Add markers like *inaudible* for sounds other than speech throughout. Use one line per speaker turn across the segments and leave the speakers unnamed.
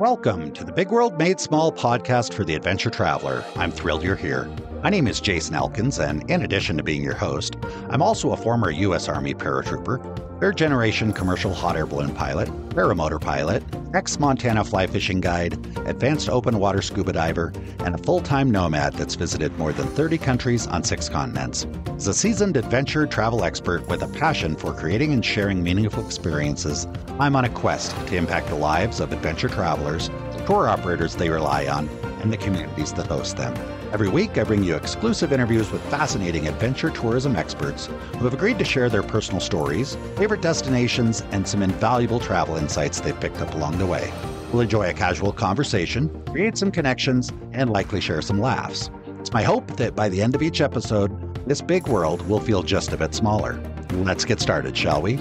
Welcome to the Big World Made Small podcast for the adventure traveler. I'm thrilled you're here. My name is Jason Elkins, and in addition to being your host, I'm also a former U.S. Army paratrooper, third generation commercial hot air balloon pilot, paramotor pilot, ex Montana fly fishing guide, advanced open water scuba diver, and a full time nomad that's visited more than 30 countries on six continents. As a seasoned adventure travel expert with a passion for creating and sharing meaningful experiences, I'm on a quest to impact the lives of adventure travelers, tour operators they rely on, and the communities that host them. Every week, I bring you exclusive interviews with fascinating adventure tourism experts who have agreed to share their personal stories, favorite destinations, and some invaluable travel insights they've picked up along the way. We'll enjoy a casual conversation, create some connections, and likely share some laughs. It's my hope that by the end of each episode, this big world will feel just a bit smaller. Let's get started, shall we?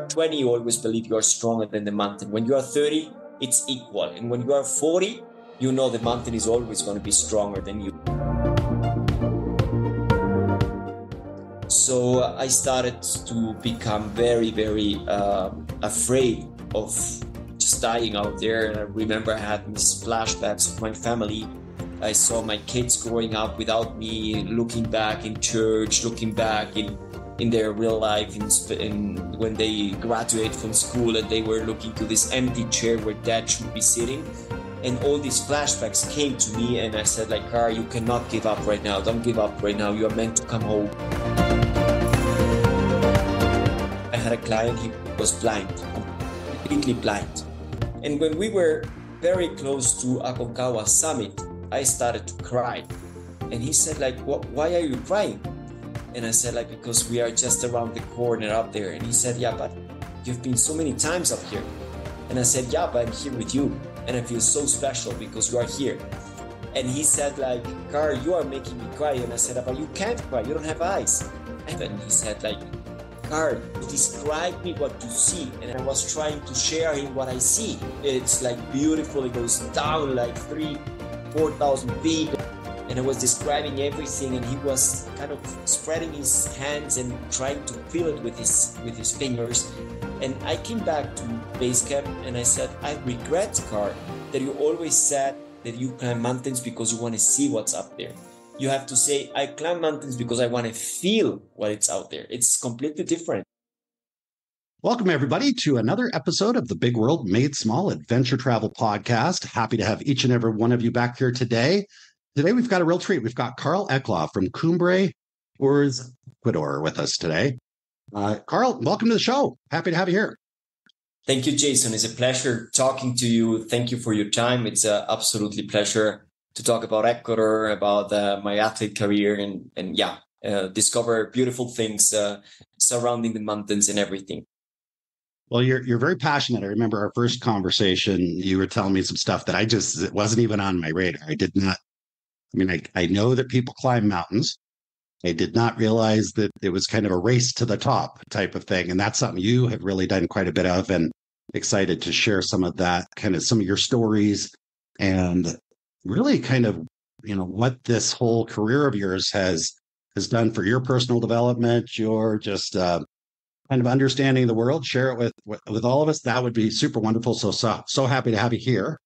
Are 20, you always believe you are stronger than the mountain. When you are 30, it's equal. And when you are 40, you know the mountain is always going to be stronger than you. So I started to become very, very uh, afraid of just dying out there. And I remember I had these flashbacks of my family. I saw my kids growing up without me, looking back in church, looking back in in their real life in, in, when they graduate from school and they were looking to this empty chair where dad should be sitting. And all these flashbacks came to me and i said like Karl you cannot give up right now. Don't give up right now. You are meant to come home. I had a client he was blind completely blind. And when we were very close to aconcagua summit i started to cry. And he said like why are you crying and I said, like, because we are just around the corner up there. And he said, yeah, but you've been so many times up here. And I said, yeah, but I'm here with you. And I feel so special because you are here. And he said, like, Karl, you are making me cry. And I said, but you can't cry. You don't have eyes. And then he said, like, Karl, describe me what you see. And I was trying to share him what I see. It's like beautiful. It goes down like three, 4,000 feet and I was describing everything and he was kind of spreading his hands and trying to feel it with his with his fingers and I came back to base camp and I said I regret Karl that you always said that you climb mountains because you want to see what's up there you have to say I climb mountains because I want to feel what it's out there it's completely different
Welcome, everybody, to another episode of the Big World Made Small Adventure Travel Podcast. Happy to have each and every one of you back here today. Today we've got a real treat. We've got Karl Egloff from Cumbre, Tours, Ecuador with us today. Uh, Karl, welcome to the show. Happy to have you here.
Thank you, Jason. It's a pleasure talking to you. Thank you for your time. It's an absolutely pleasure to talk about Ecuador, about uh, my athlete career, and and yeah, uh, discover beautiful things uh, surrounding the mountains and everything.
Well, you're you're very passionate. I remember our first conversation. You were telling me some stuff that I just it wasn't even on my radar. I did not I mean, I, I know that people climb mountains. I did not realize that it was kind of a race to the top type of thing. And that's something you have really done quite a bit of and excited to share some of that, kind of some of your stories and really kind of, you know, what this whole career of yours has has done for your personal development, your just uh, kind of understanding the world, share it with, with with all of us. That would be super wonderful. So so so happy to have you here.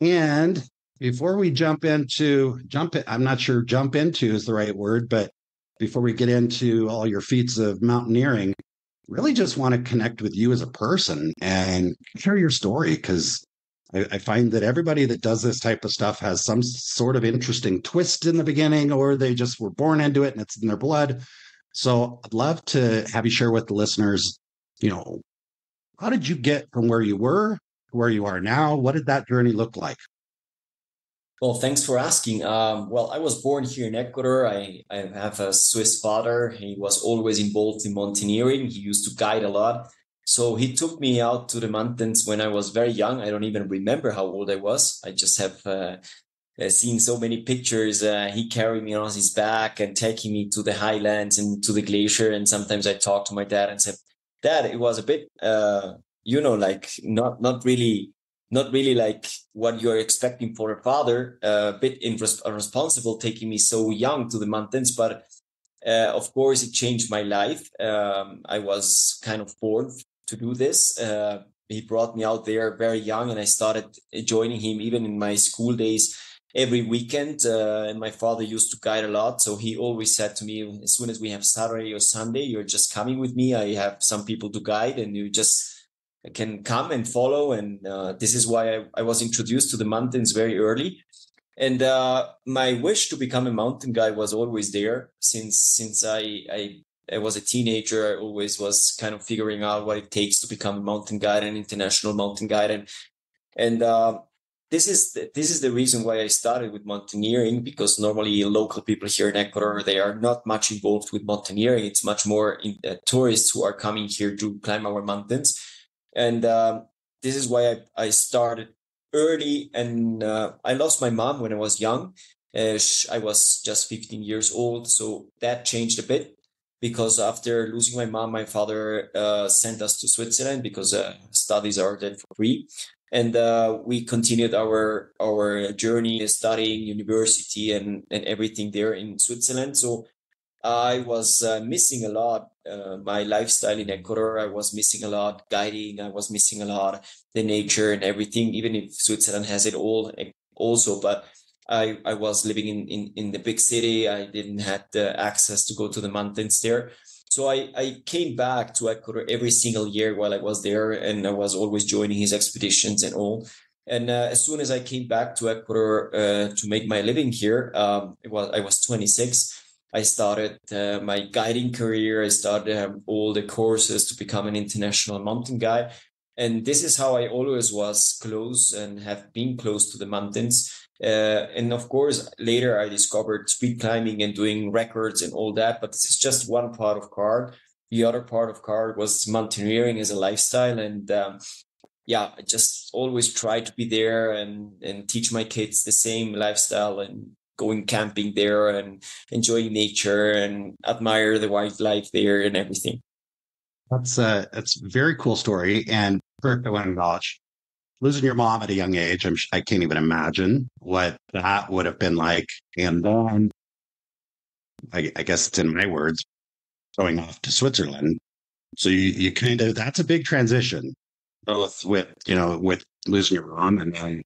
And before we jump into jump i'm not sure jump into is the right word but before we get into all your feats of mountaineering really just want to connect with you as a person and share your story because I, I, find that everybody that does this type of stuff has some sort of interesting twist in the beginning or they just were born into it and it's in their blood. So i'd love to have you share with the listeners you know how did you get from where you were to where you are now? What did that journey look like
well, thanks for asking. Um, well, I was born here in Ecuador. I, I have a Swiss father. He was always involved in mountaineering. He used to guide a lot. So he took me out to the mountains when I was very young. I don't even remember how old I was. I just have uh, uh seen so many pictures. Uh, he carried me on his back and taking me to the highlands and to the glacier. And sometimes I talked to my dad and said, Dad, it was a bit, uh, you know, like not not really not really like what you're expecting for a father, uh, a bit irresponsible taking me so young to the mountains. But Uh, of course, it changed my life. Um, I was kind of born to do this. Uh, he brought me out there very young, and I started joining him even in my school days every weekend. Uh, and my father used to guide a lot, so he always said to me, as soon as we have Saturday or Sunday, you're just coming with me. I have some people to guide, and you just can come and follow. And uh, this is why I, I, was introduced to the mountains very early. And uh, my wish to become a mountain guide was always there since since I, I I was a teenager. I always was kind of figuring out what it takes to become a mountain guide, an international mountain guide, and and uh, this is the, this is the reason why I started with mountaineering because normally local people here in Ecuador they are not much involved with mountaineering. It's much more in, uh, tourists who are coming here to climb our mountains and uh, this is why I, I started early and uh, i lost my mom when i was young uh, i was just 15 years old so that changed a bit because after losing my mom my father uh, sent us to switzerland because uh, studies are there for free. And uh, we continued our our journey studying university and, and everything there in switzerland. So I was uh, missing a lot uh, my lifestyle in Ecuador. I was missing a lot guiding. I was missing a lot the nature and everything. Even if Switzerland has it all, eh, also, but I I was living in in in the big city. I didn't have the access to go to the mountains there. So I, I came back to Ecuador every single year while I was there, and I was always joining his expeditions and all. And uh, as soon as I came back to Ecuador uh, to make my living here, um, was I was 26 I started uh, my guiding career. I started um, all the courses to become an international mountain guide. And this is how I always was close and have been close to the mountains. Uh, and of course, later I discovered speed climbing and doing records and all that. But this is just one part of Karl. The other part of Karl was mountaineering as a lifestyle. And um, yeah, I just always try to be there and, and teach my kids the same lifestyle and going camping there and enjoying nature and admire the wildlife there and everything.
That's a that's a very cool story. And first, I want to acknowledge losing your mom at a young age. I'm I can't even imagine what that would have been like. And then, I, I guess it's in my words, going off to Switzerland. So you you kind of that's a big transition, both with you know with losing your mom and then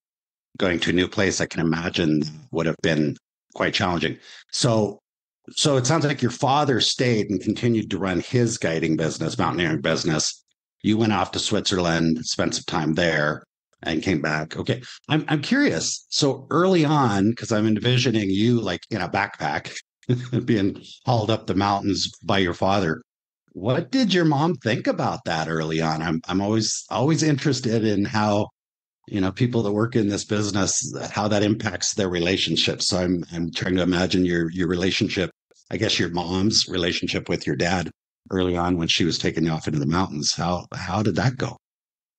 going to a new place, I can imagine would have been quite challenging. So, so it sounds like your father stayed and continued to run his guiding business, mountaineering business. You went off to Switzerland, spent some time there, and came back. Okay, I'm I'm curious. So early on, because I'm envisioning you like in a backpack, *laughs* being hauled up the mountains by your father. What did your mom think about that early on? I'm I'm always always interested in how you know people that work in this business how that impacts their relationships. So i'm i'm trying to imagine your your relationship i guess your mom's relationship with your dad early on when she was taking you off into the mountains. How how did that go?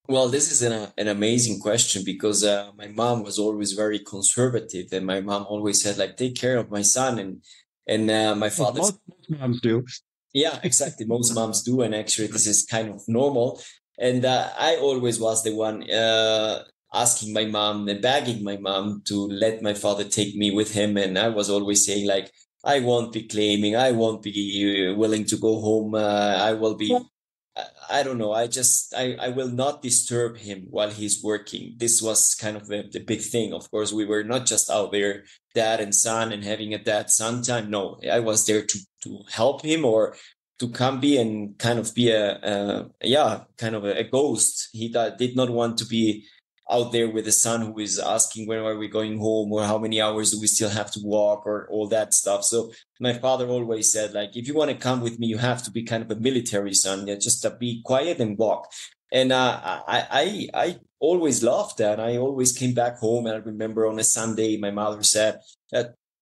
Well this is an, an amazing question because uh, my mom was always very conservative and my mom always said like take care of my son. And and uh, my father
most, most moms do.
Yeah exactly. Most moms do and actually this is kind of normal. And uh, I always was the one uh, asking my mom and begging my mom to let my father take me with him. And I was always saying like, I won't be claiming, I won't be willing to go home. Uh, I will be, I, I, don't know. I just, I, I will not disturb him while he's working. This was kind of the, the big thing. Of course, we were not just out there, dad and son and having a dad son time. No, I was there to, to help him or to come be and kind of be a, a yeah, kind of a, a ghost. He did not want to be out there with the son who is asking when are we going home? Or how many hours do we still have to walk? or all that stuff. So my father always said like if you want to come with me you have to be kind of a military son. Yeah, just to be quiet and walk. And uh, I, I i always loved that i always came back home and i remember on a sunday my mother said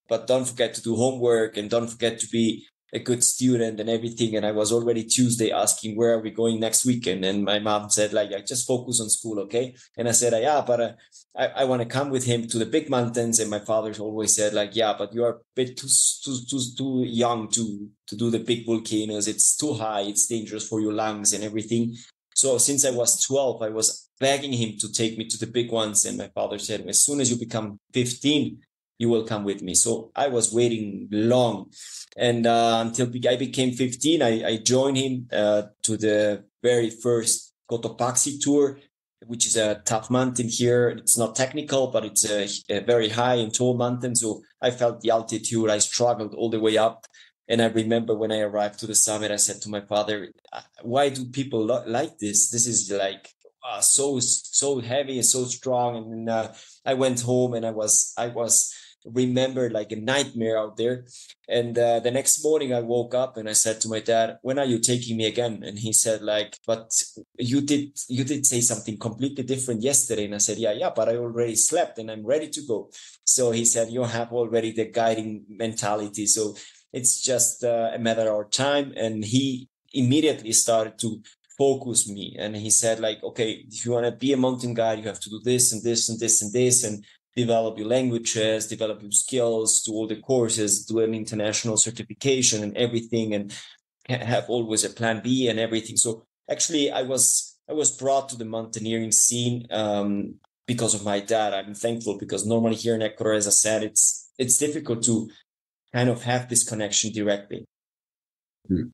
but don't forget to do homework and don't forget to be a good student and everything. And I was already Tuesday asking where are we going next weekend. And my mom said like, I just focus on school, okay? And I said, yeah, but uh, I, I want to come with him to the big mountains. And my father always said like, yeah, but you are a bit too too too, too young to to do the big volcanoes. It's too high. It's dangerous for your lungs and everything. So since I was 12, I was begging him to take me to the big ones. And my father said, as soon as you become 15, you will come with me. So I was waiting long. And uh, until I became 15, I, I joined him uh, to the very first Cotopaxi tour, which is a tough mountain here. It's not technical, but it's a, a very high and tall mountain. So I felt the altitude. I struggled all the way up. And I remember when I arrived to the summit, I said to my father, "Why do people lo- like this? This is like uh, so so heavy and so strong." And uh, I went home and I was I was remember like a nightmare out there. And uh, the next morning I woke up and I said to my dad, "When are you taking me again?" And he said like, "But you did you did say something completely different yesterday." And I said, "Yeah, yeah, but I already slept and I'm ready to go." So he said, "You have already the guiding mentality." So it's just uh, a matter of time. And he immediately started to focus me and he said like okay if you want to be a mountain guide you have to do this and this and this and this and develop your languages, develop your skills, do all the courses, do an international certification and everything, and have always a plan B and everything. So actually, I was I was brought to the mountaineering scene um, because of my dad. I'm thankful because normally here in Ecuador, as I said, it's it's difficult to kind of have this connection directly.
Hmm.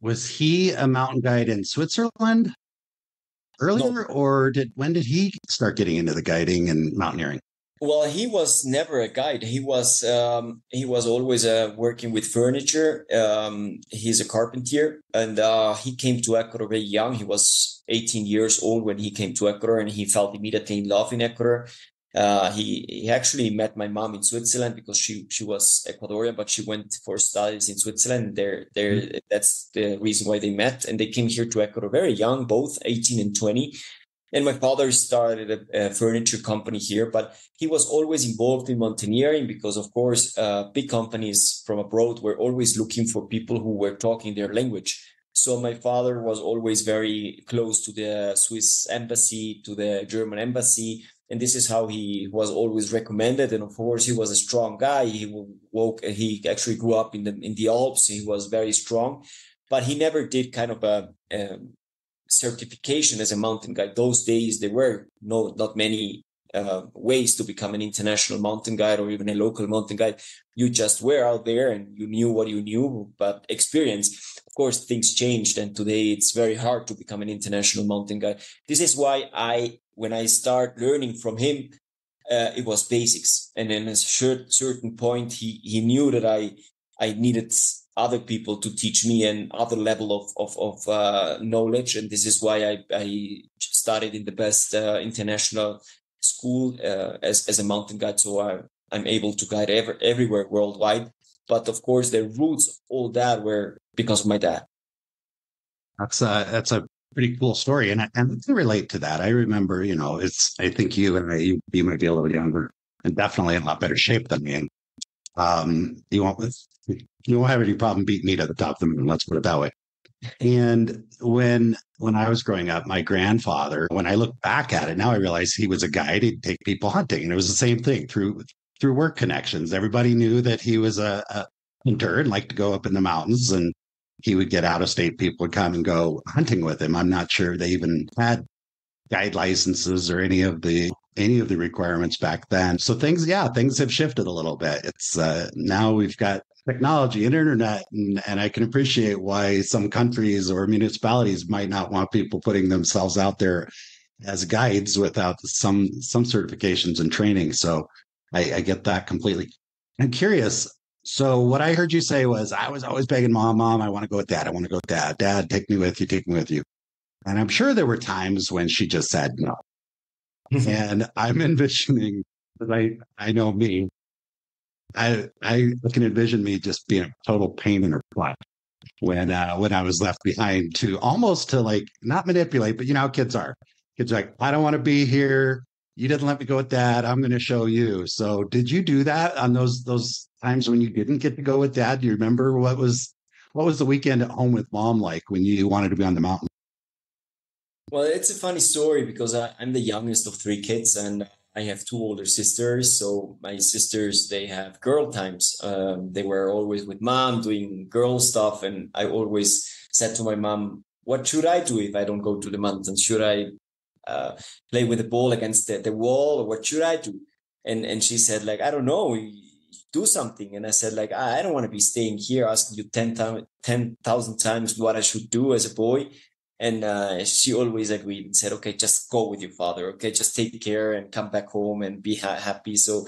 Was he a mountain guide in Switzerland? Earlier, no. or did when did he start getting into the guiding and mountaineering?
Well, he was never a guide. He was um, he was always uh, working with furniture. Um, he's a carpenter, and uh, he came to Ecuador very young. He was 18 years old when he came to Ecuador, and he felt immediately in love in Ecuador. Uh, he he actually met my mom in Switzerland because she she was Ecuadorian, but she went for studies in Switzerland. There there mm-hmm. that's the reason why they met, and they came here to Ecuador very young, both eighteen and twenty. And my father started a, a furniture company here, but he was always involved in mountaineering because, of course, uh, big companies from abroad were always looking for people who were talking their language. So my father was always very close to the Swiss embassy, to the German embassy, and this is how he was always recommended. And of course, he was a strong guy. He woke. He actually grew up in the in the Alps. He was very strong, but he never did kind of a, a certification as a mountain guide. Those days there were no not many uh, ways to become an international mountain guide or even a local mountain guide. You just were out there and you knew what you knew, but experience, of course, things changed. And today it's very hard to become an international mountain guide. This is why I when I start learning from him, uh, it was basics. And then at a certain point, he, he knew that I, I needed other people to teach me an other level of, of, of uh, knowledge. And this is why I, I started in the best uh, international school uh, as, as a mountain guide. So I, I'm able to guide ever, everywhere worldwide. But of course, the roots, of all that were because of my dad.
That's a, that's a pretty cool story, and I, and I can relate to that. I remember, you know, it's I think you and I, you, you might be a little younger and definitely in a lot better shape than me. And um, you won't you won't have any problem beating me to the top of the moon. Let's put it that way. And when when I was growing up, my grandfather, when I look back at it now, I realize he was a guide. He'd take people hunting, and it was the same thing through through work connections. Everybody knew that he was a, a hunter and liked to go up in the mountains and he would get out of state people would come and go hunting with him. I'm not sure they even had guide licenses or any of the any of the requirements back then. So things, yeah, things have shifted a little bit. It's uh, now we've got technology and internet, and, and I can appreciate why some countries or municipalities might not want people putting themselves out there as guides without some some certifications and training. So I, I get that completely. I'm curious. So what I heard you say was I was always begging mom, mom, I want to go with dad. I want to go with dad. Dad, take me with you, take me with you. And I'm sure there were times when she just said no. *laughs* and I'm envisioning because I I know me. I I can envision me just being a total pain in her butt when uh when I was left behind to almost to like not manipulate, but you know how kids are. Kids are like, I don't want to be here. You didn't let me go with dad. I'm going to show you. So did you do that on those those times when you didn't get to go with dad? Do you remember what was what was the weekend at home with mom like when you wanted to be on the mountain?
Well, it's a funny story because I, am the youngest of three kids and I have two older sisters. So my sisters, they have girl times. Um, they were always with mom doing girl stuff. And I always said to my mom, what should I do if I don't go to the mountains? Should I uh, play with the ball against the, the wall or what should I do? and and she said like i don't know do something. And i said like i don't want to be staying here asking you 10,000 10, times what i should do as a boy. And uh, she always agreed and said okay just go with your father okay? Just take care and come back home and be ha- happy. So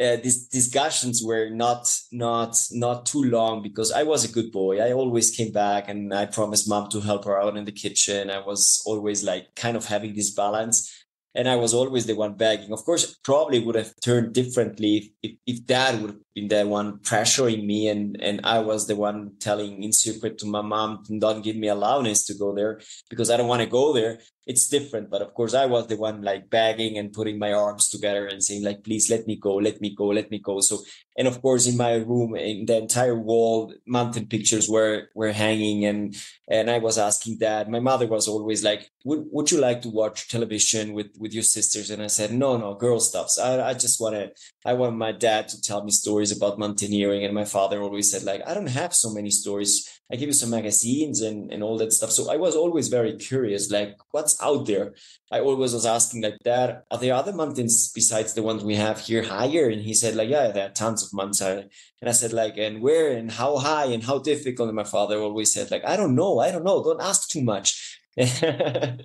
uh, these discussions were not not not too long because I was a good boy. I always came back and I promised mom to help her out in the kitchen. I was always like kind of having this balance and I was always the one begging. Of course, probably would have turned differently if, if dad would have been the one pressuring me and, and I was the one telling in secret to my mom to not give me allowance to go there because I don't want to go there. It's different. But of course, I was the one like begging and putting my arms together and saying like, please let me go, let me go, let me go. So, and of course, in my room, in the entire wall, mountain pictures were, were hanging and, and I was asking that my mother was always like, would, would you like to watch television with, with your sisters? And I said, no, no, girl stuffs. I, I just want to, I want my dad to tell me stories about mountaineering. And my father always said, like, I don't have so many stories. I give you some magazines and, and all that stuff. So I was always very curious, like, what's out there? I always was asking, like, Dad, are there other mountains besides the ones we have here higher? And he said, like, yeah, there are tons of mountains. And I said, like, and where and how high and how difficult? And my father always said, like, I don't know. I don't know. Don't ask too much. *laughs*
That's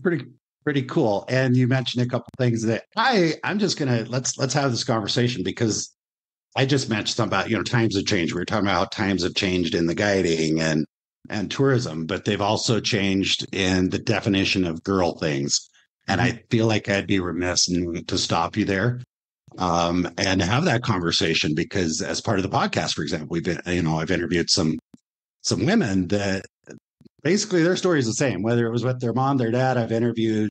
pretty pretty cool. And you mentioned a couple things that I I'm just gonna let's let's have this conversation because I just mentioned something about you know times have changed. We were talking about how times have changed in the guiding and and tourism, but they've also changed in the definition of girl things. And I feel like I'd be remiss to stop you there um, and have that conversation because as part of the podcast, for example, we've been, you know, I've interviewed some some women that basically their story is the same, whether it was with their mom, their dad. I've interviewed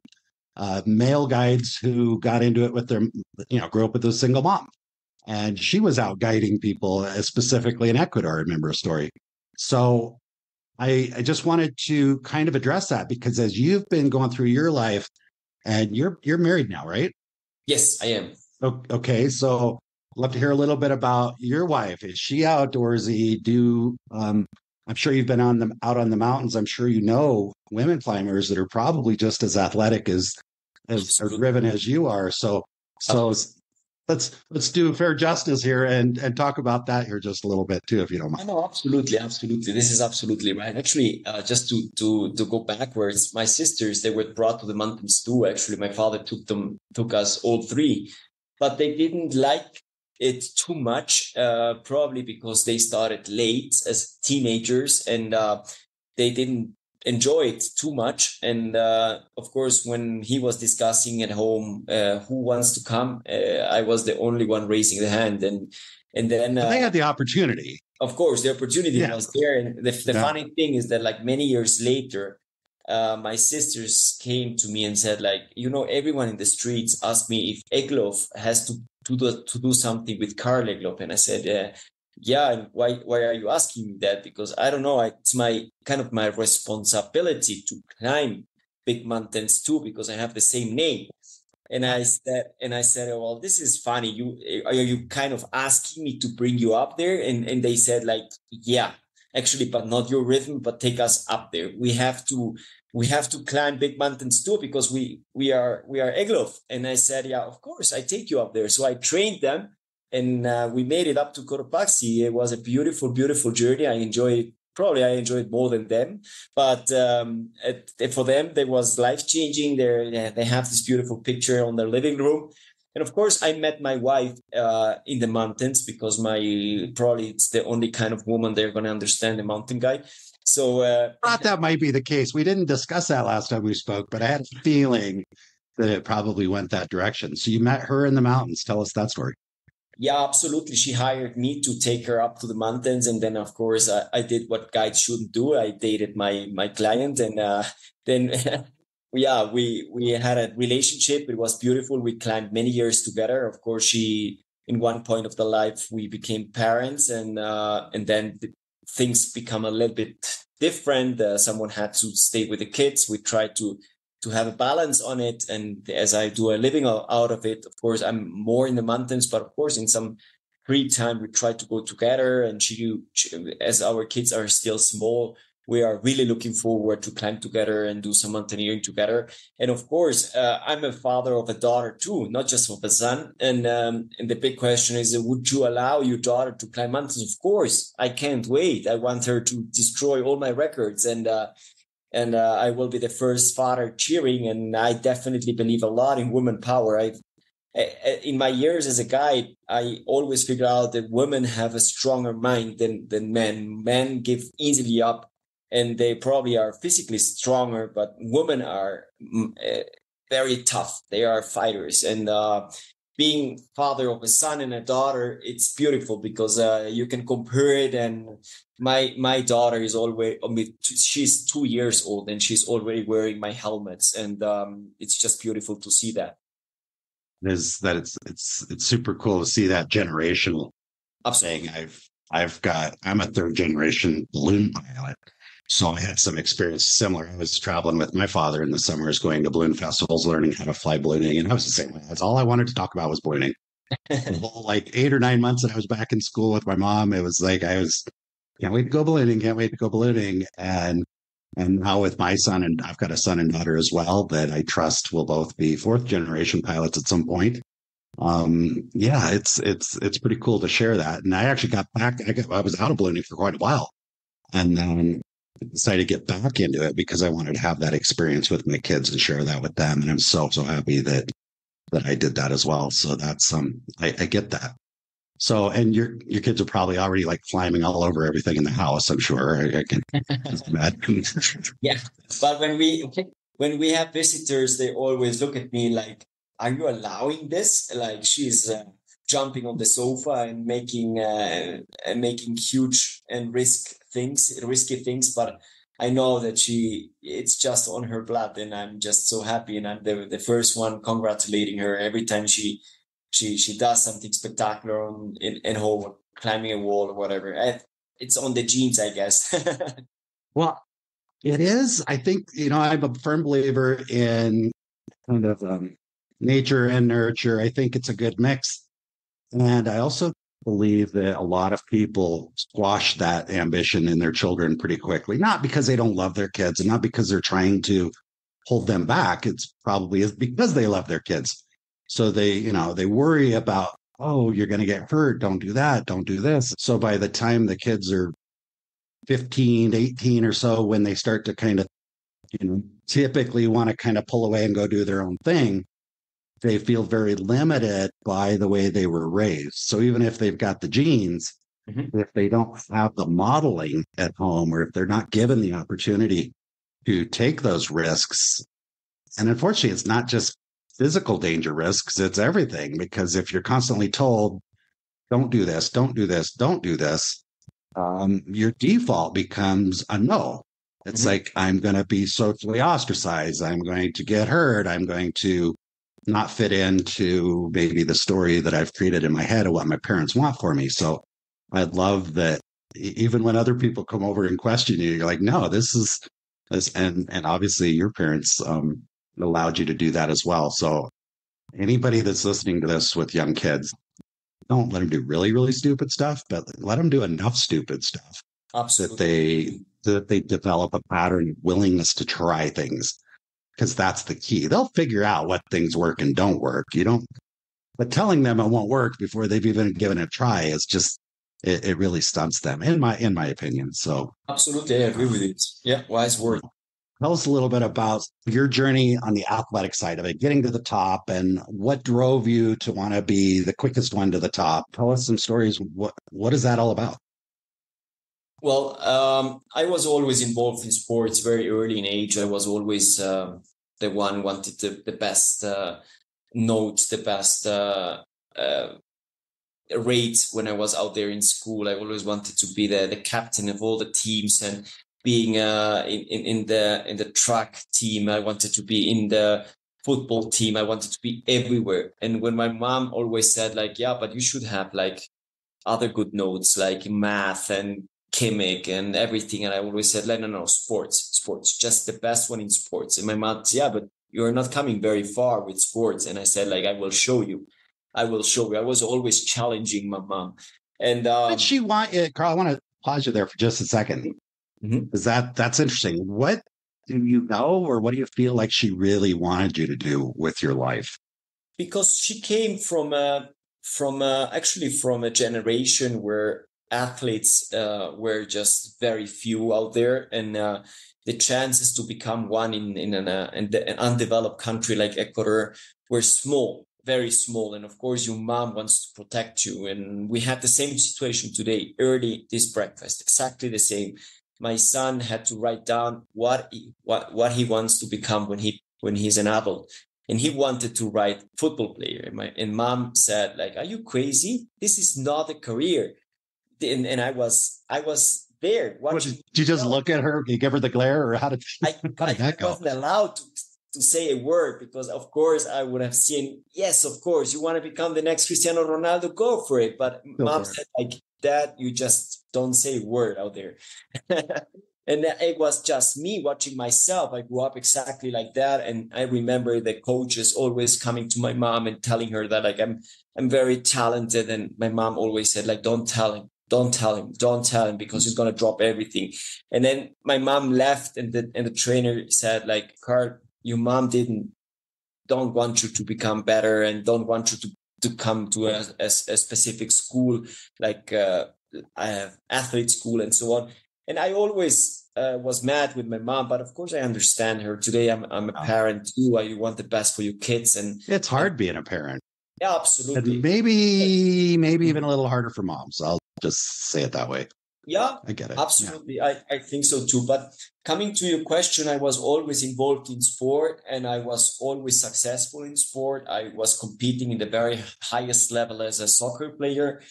uh, male guides who got into it with their, you know, grew up with a single mom. And she was out guiding people, uh, specifically in Ecuador. I remember a story. So I, I just wanted to kind of address that because as you've been going through your life, and you're you're married now, right?
Yes, I am.
Okay, so I'd love to hear a little bit about your wife. Is she outdoorsy? Do um, I'm sure you've been on them out on the mountains. I'm sure you know women climbers that are probably just as athletic as as driven as you are. So so let's let's do fair justice here and and talk about that here just a little bit too, if you don't mind.
No, absolutely, absolutely. This is absolutely right. Actually, uh, just to to to go backwards, my sisters they were brought to the mountains too. Actually, my father took them took us all three, but they didn't like it too much, uh, probably because they started late as teenagers and uh, they didn't enjoy it too much. And uh, of course, when he was discussing at home uh, who wants to come, uh, I was the only one raising the hand. And and then
they uh, had the opportunity.
Of course, the opportunity yeah. was there. And the, the yeah. funny thing is that, like many years later, uh, my sisters came to me and said, like, you know, everyone in the streets asked me if Egloff has to to do, to do something with Karl Egloff. And I said, uh, yeah, why, why are you asking me that? Because I don't know. It's my kind of my responsibility to climb big mountains too, because I have the same name. And I said, and I said, oh, well, this is funny. You are you kind of asking me to bring you up there? And and they said like, yeah, actually, but not your rhythm, but take us up there. We have to we have to climb big mountains too because we we are we are Egloff. And I said, yeah, of course, I take you up there. So I trained them, and uh, we made it up to Cotopaxi. It was a beautiful, beautiful journey. I enjoyed probably I enjoyed more than them, but um, it, for them, there was life changing. They they have this beautiful picture on their living room. And of course, I met my wife uh, in the mountains because my probably it's the only kind of woman they're going to understand the mountain guy. So uh,
I thought that might be the case. We didn't discuss that last time we spoke, but I had a feeling that it probably went that direction. So you met her in the mountains. Tell us that story.
Yeah, absolutely. She hired me to take her up to the mountains, and then of course I, I did what guides shouldn't do. I dated my my client, and uh, then *laughs* yeah, we we had a relationship. It was beautiful. We climbed many years together. Of course, she in one point of the life we became parents, and uh, and then things become a little bit different. Uh, someone had to stay with the kids. We tried to to have a balance on it. And as I do a living out of it, of course, I'm more in the mountains, but of course, in some free time, we try to go together. And she, she as our kids are still small, we are really looking forward to climb together and do some mountaineering together. And of course, uh, I'm a father of a daughter too, not just of a son. And um, and the big question is, uh, would you allow your daughter to climb mountains? Of course, I can't wait. I want her to destroy all my records, and uh, and uh, I will be the first father cheering. And I definitely believe a lot in woman power. I in my years as a guide, I always figure out that women have a stronger mind than, than men. Men give easily up and they probably are physically stronger, but women are uh, very tough. They are fighters. And uh, being father of a son and a daughter, it's beautiful because uh, you can compare it. And my my daughter is always, I mean, she's two years old and she's already wearing my helmets. And um, it's just beautiful to see that
is that it's it's it's super cool to see that generational
Absolutely.
thing. I've I've got I'm a third generation balloon pilot. So I had some experience similar. I was traveling with my father in the summers, going to balloon festivals, learning how to fly ballooning. And I was the same way. That's all I wanted to talk about was ballooning. *laughs* like eight or nine months that I was back in school with my mom, it was like I was can't wait to go ballooning, can't wait to go ballooning. And and now with my son, and I've got a son and daughter as well that I trust will both be fourth generation pilots at some point. Um, yeah, it's it's it's pretty cool to share that. And I actually got back. I, got, I was out of ballooning for quite a while, and then decided to get back into it because I wanted to have that experience with my kids and share that with them. And I'm so so happy that that I did that as well. So that's um, I, I get that. So, and your your kids are probably already like climbing all over everything in the house. I'm sure. I, I can *laughs* imagine.
yeah, but when we when we have visitors, they always look at me like, "Are you allowing this?" Like she's uh, jumping on the sofa and making uh, making huge and risk things, risky things. But I know that she it's just on her blood, and I'm just so happy. And I'm the the first one congratulating her every time she she she does something spectacular on in, in home, climbing a wall or whatever. it's on the genes, I guess. *laughs*
well, it is. I think you know I'm a firm believer in kind of um, nature and nurture. I think it's a good mix, and I also believe that a lot of people squash that ambition in their children pretty quickly. Not because they don't love their kids, and not because they're trying to hold them back. It's probably is because they love their kids so they, you know, they worry about, oh, you're going to get hurt. Don't do that. Don't do this. So by the time the kids are 15, 18 or so, when they start to kind of, you know, typically want to kind of pull away and go do their own thing, they feel very limited by the way they were raised. So even if they've got the genes, mm-hmm. if they don't have the modeling at home or if they're not given the opportunity to take those risks, and unfortunately, it's not just physical danger risks, it's everything. Because if you're constantly told, don't do this, don't do this, don't do this, um, your default becomes a no. It's mm-hmm. like, I'm going to be socially ostracized. I'm going to get hurt. I'm going to not fit into maybe the story that I've created in my head of what my parents want for me. So I love that even when other people come over and question you, you're like, no, this is this. And, and obviously your parents, um, allowed you to do that as well. So anybody that's listening to this with young kids, don't let them do really, really stupid stuff, but let them do enough stupid stuff
Absolutely.
that they that they develop a pattern of willingness to try things. Because that's the key. They'll figure out what things work and don't work. You don't but telling them it won't work before they've even given it a try is just it, it really stunts them in my in my opinion. So
absolutely I agree with it. Yeah, wise word.
Tell us a little bit about your journey on the athletic side of it, getting to the top, and what drove you to want to be the quickest one to the top. Tell us some stories. What what is that all about?
Well, um, I was always involved in sports very early in age. I was always uh, the one wanted the, the best uh, notes, the best uh, uh, rate when I was out there in school. I always wanted to be the, the captain of all the teams and being uh, in, in the in the track team. I wanted to be in the football team. I wanted to be everywhere. And when my mom always said like, yeah, but you should have like other good notes like math and chemic and everything. And I always said, like, no, no, sports, sports, just the best one in sports. And my mom, yeah, but you're not coming very far with sports. And I said, like, I will show you. I will show you. I was always challenging my mom. And um,
did she want it, Karl? I want to pause you there for just a second Mm-hmm. Is that that's interesting? What do you know, or what do you feel like she really wanted you to do with your life?
Because she came from a from a, actually from a generation where athletes uh, were just very few out there, and uh, the chances to become one in in an, uh, in an undeveloped country like Ecuador were small very small. And of course your mom wants to protect you. And we had the same situation today early this breakfast exactly the same. My son had to write down what he, what what he wants to become when he when he's an adult. And he wanted to write football player. And my and mom said like are you crazy? This is not a career and, and i was i was there
watching. did you just look at her you give her the glare or how did, *laughs*
I, how did that go? wasn't allowed to to say a word because of course I would have seen yes of course you want to become the next Cristiano Ronaldo go for it but go mom said it. like that you just don't say a word out there *laughs* and it was just me watching myself I grew up exactly like that and I remember the coaches always coming to my mom and telling her that like I'm I'm very talented and my mom always said like don't tell him don't tell him don't tell him because he's going to drop everything. And then my mom left and the and the trainer said like Karl your mom didn't don't want you to become better and don't want you to to come to a, a, a specific school like uh, i have athlete school and so on. And i always uh, was mad with my mom but of course i understand her. Today i'm, I'm a parent too. You want the best for your kids and
it's hard being a parent
yeah absolutely
and maybe maybe even a little harder for moms i'll just say it that way
yeah,
I get it.
Absolutely. Yeah. I, I think so too. But coming to your question, I was always involved in sport and I was always successful in sport. I was competing in the very highest level as a soccer player.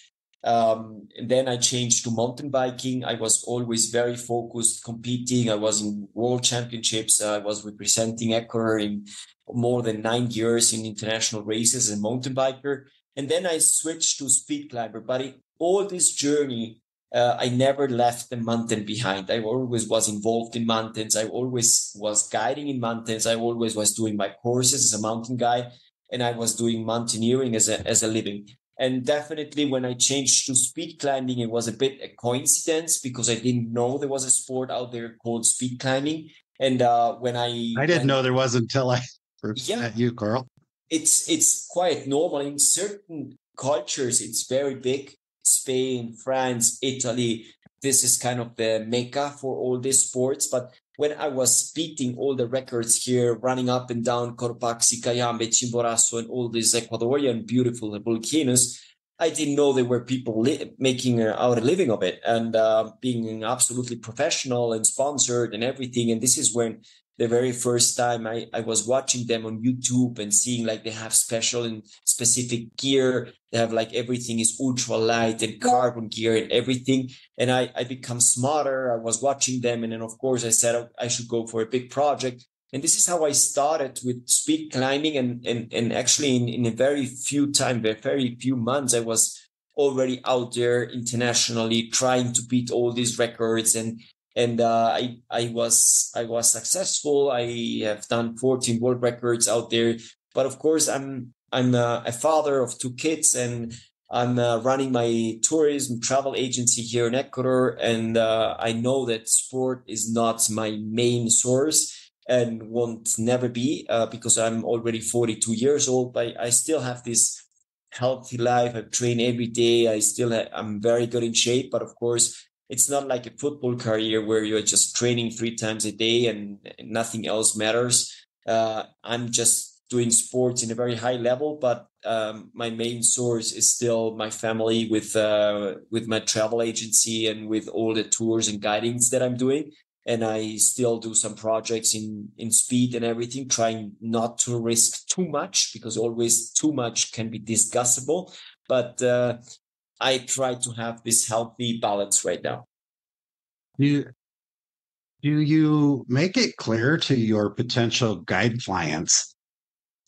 Um, then I changed to mountain biking. I was always very focused competing. I was in world championships. I was representing Ecuador in more than nine years in international races as a mountain biker. And then I switched to speed climber. But it, all this journey uh, I never left the mountain behind. I always was involved in mountains. I always was guiding in mountains. I always was doing my courses as a mountain guide, and I was doing mountaineering as a as a living. And definitely, when I changed to speed climbing, it was a bit a coincidence because I didn't know there was a sport out there called speed climbing. And uh, when I
I didn't know there was until I yeah, met you, Karl.
It's it's quite normal in certain cultures. It's very big Spain, France, Italy. This is kind of the mecca for all these sports. But when I was beating all the records here, running up and down Cotopaxi, Cayambe, Chimborazo, and all these Ecuadorian beautiful volcanoes, I didn't know there were people li- making out a living of it and uh, being absolutely professional and sponsored and everything. And this is when the very first time I, I was watching them on YouTube and seeing like they have special and specific gear. They have like everything is ultra light and carbon gear and everything. And I, I become smarter. I was watching them. And then of course I said oh, I should go for a big project. And this is how I started with speed climbing. And, and, and actually in, in a very few time, very few months, I was already out there internationally trying to beat all these records and and uh, I I was I was successful. I have done 14 world records out there, but of course I'm I'm a, a father of two kids and I'm uh, running my tourism travel agency here in Ecuador, and uh, I know that sport is not my main source and won't never be uh, because I'm already 42 years old. But I still have this healthy life. I train every day. I still ha- I'm very good in shape, but of course it's not like a football career where you're just training three times a day and nothing else matters. Uh, I'm just doing sports in a very high level, but um, my main source is still my family with uh, with my travel agency and with all the tours and guidings that I'm doing. And I still do some projects in in speed and everything, trying not to risk too much because always too much can be discussable. But uh, I try to have this healthy balance right now.
Do you, do you make it clear to your potential guide clients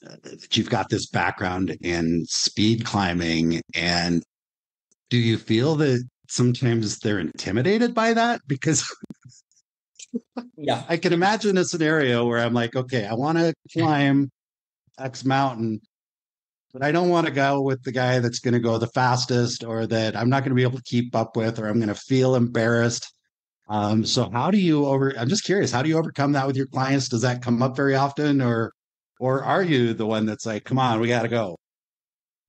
uh, that you've got this background in speed climbing? And do you feel that sometimes they're intimidated by that? Because *laughs*
yeah.
I can imagine a scenario where i'm like okay i want to climb x mountain but I don't want to go with the guy that's going to go the fastest or that I'm not going to be able to keep up with or I'm going to feel embarrassed. Um, so how do you over I'm just curious, how do you overcome that with your clients? Does that come up very often or or are you the one that's like, come on, we gotta go?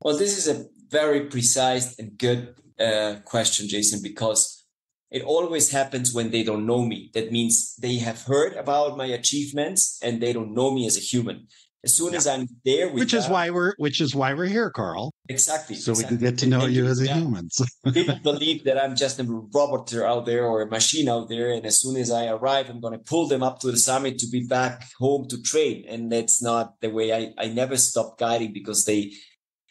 Well, this is a very precise and good uh, question, Jason, because it always happens when they don't know me. That means they have heard about my achievements and they don't know me as a human. As soon yeah. as I'm there,
which is why we're which is why we're here, Karl.
Exactly.
So
exactly.
we can get to know you as a yeah. human. *laughs*
People believe that I'm just a robot out there or a machine out there, and as soon as I arrive, I'm going to pull them up to the summit to be back home to train. And that's not the way I. I never stop guiding because they